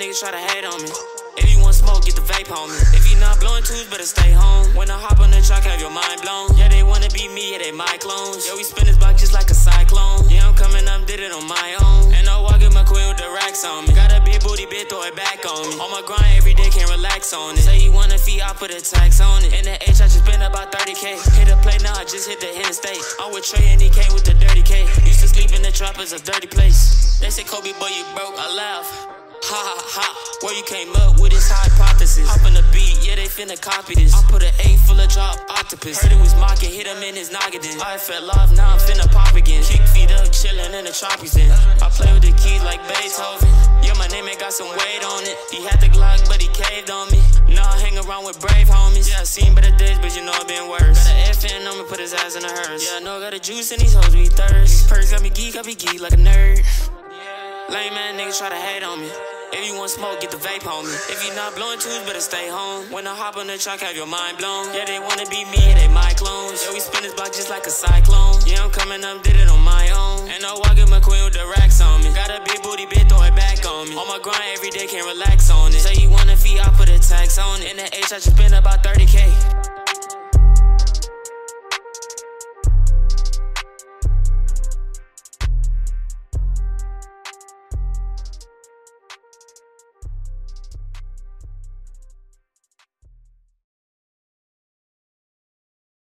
niggas try to hate on me. If you want smoke, get the vape on me. If you not blowing twos, better stay home. When I hop on the truck, have your mind blown. Yeah, they wanna be me, yeah, they my clones. Yeah, we spin this block just like a cyclone. Yeah, I'm coming up, did it on my own. And I walk in my queen with the racks on me. Got a big booty, bitch, throw it back on me. On my grind every day, can't relax on it. Say you wanna fee, I put a tax on it. In the H, I just spent about 30k. Hit a play, now I just hit the interstate. I'm with Trey and came with the dirty K. Used to sleep in the trap, it's a dirty place. They say Kobe, boy, you broke, I laugh. Ha ha ha, where you came up with this hypothesis. Hop on the beat, yeah, they finna copy this. I put an A full of drop octopus. Heard it was mocking, hit him in his noggin. I fell off, now I'm finna pop again. Kick feet up, chillin' in the tropics then. I play with the keys like Beethoven. Yeah, my name ain't got some weight on it. He had the Glock, but he caved on me. Now I hang around with brave homies. Yeah, I seen better days, but you know it been worse. Got an F&N on me, put his ass in a hearse. Yeah, I know I got a juice in these hoes, we thirst. Perks got me geek, I be geek like a nerd. Lame man niggas try to hate on me. If you want smoke, get the vape homie. If you not blowing twos, better stay home. When I hop on the truck, have your mind blown. Yeah, they wanna be me, they my clones. Yeah, we spin this block just like a cyclone. Yeah, I'm coming up, did it on my own. And I walk in my queen with the racks on me. Got a big booty, bitch, throw it back on me. On my grind every day, can't relax on it. Say you wanna fee, I put a tax on it. In the H, I just spent about 30k.